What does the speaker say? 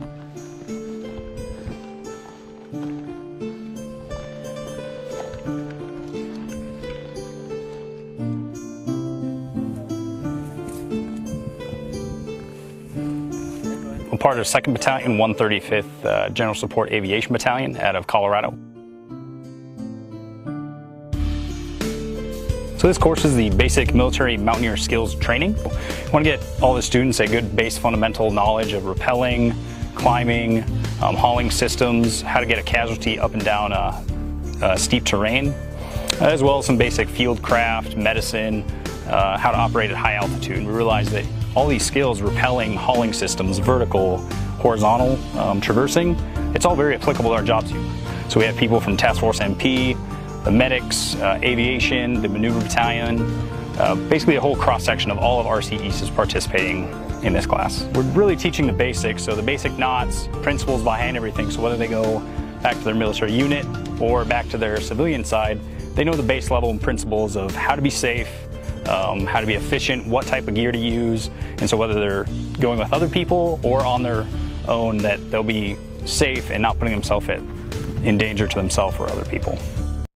I'm part of 2nd Battalion, 135th uh, General Support Aviation Battalion out of Colorado. So this course is the basic military mountaineer skills training. We want to get all the students a good base fundamental knowledge of rappelling, climbing, um, hauling systems, how to get a casualty up and down uh, steep terrain, as well as some basic field craft, medicine, uh, how to operate at high altitude. We realize that all these skills, rappelling, hauling systems, vertical, horizontal, um, traversing, it's all very applicable to our job team. So we have people from Task Force MP, the medics, uh, aviation, the maneuver battalion, uh, basically a whole cross section of all of RC East is participating in this class. We're really teaching the basics, so the basic knots, principles behind everything, so whether they go back to their military unit or back to their civilian side, they know the base level and principles of how to be safe, um, how to be efficient, what type of gear to use, and so whether they're going with other people or on their own, that they'll be safe and not putting themselves in danger to themselves or other people.